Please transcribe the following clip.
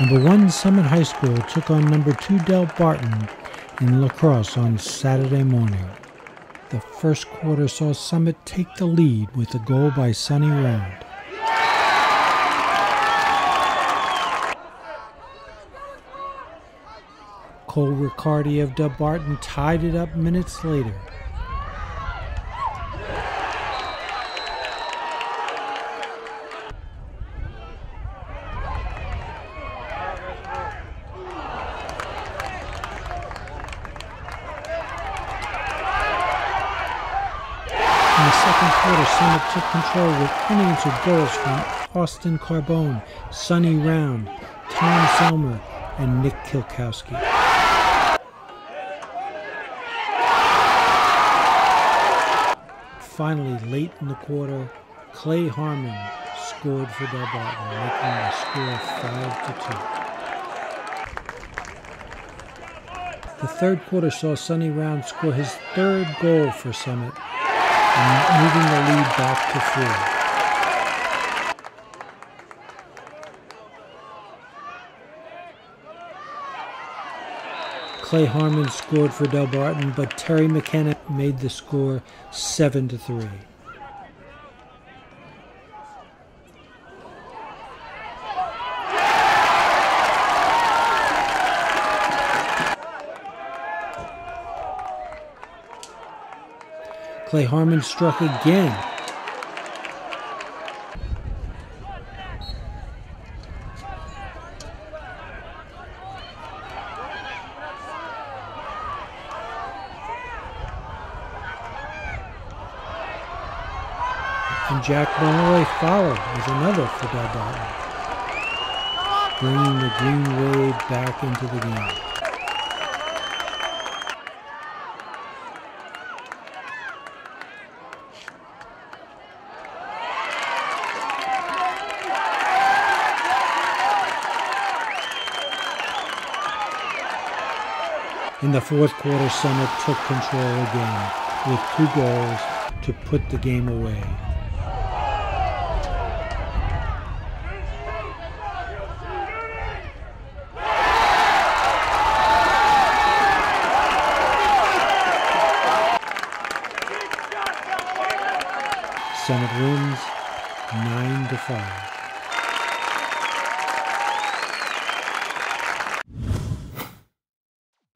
number one Summit High School took on number two Del Barton in lacrosse on Saturday morning. The first quarter saw Summit take the lead with a goal by Sonny Round. Cole Riccardi of Delbarton tied it up minutes later. In the second quarter, Summit took control with unanswered goals from Austin Carbone, Sonny Round, Tom Selmer, and Nick Kilkowski. Finally, late in the quarter, Clay Harmon scored for Delbarton, making the score 5 to 2. The third quarter saw Sonny Round score his third goal for Summit and moving the lead back to four. Clay Harmon scored for Delbarton, but Terry McKenna made the score 7 to 3. Clay Harmon struck again. And Jack Monroy followed with another for Del bringing the Green Wave back into the game. In the fourth quarter, Summit took control again with two goals to put the game away. Summit wins 9 to 5.